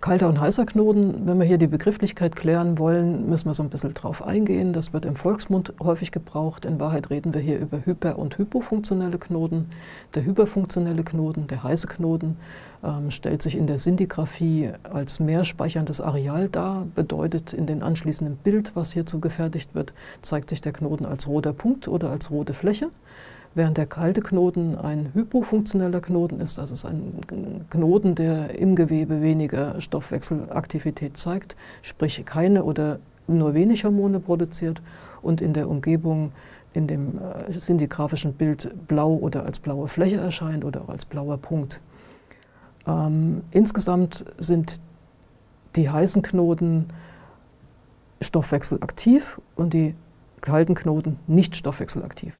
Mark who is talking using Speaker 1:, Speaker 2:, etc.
Speaker 1: kalter und heißer Knoten, wenn wir hier die Begrifflichkeit klären wollen, müssen wir so ein bisschen drauf eingehen. Das wird im Volksmund häufig gebraucht. In Wahrheit reden wir hier über hyper- und hypofunktionelle Knoten. Der hyperfunktionelle Knoten, der heiße Knoten, ähm, stellt sich in der Sintigraphie als mehr speicherndes Areal dar, bedeutet in dem anschließenden Bild, was hierzu gefertigt wird, zeigt sich der Knoten als roter Punkt oder als rote Fläche während der kalte Knoten ein hypofunktioneller Knoten ist, also ist ein Knoten, der im Gewebe weniger Stoffwechselaktivität zeigt, sprich keine oder nur wenig Hormone produziert und in der Umgebung in dem äh, sintigraphischen Bild blau oder als blaue Fläche erscheint oder auch als blauer Punkt. Ähm, insgesamt sind die heißen Knoten stoffwechselaktiv und die kalten Knoten nicht stoffwechselaktiv.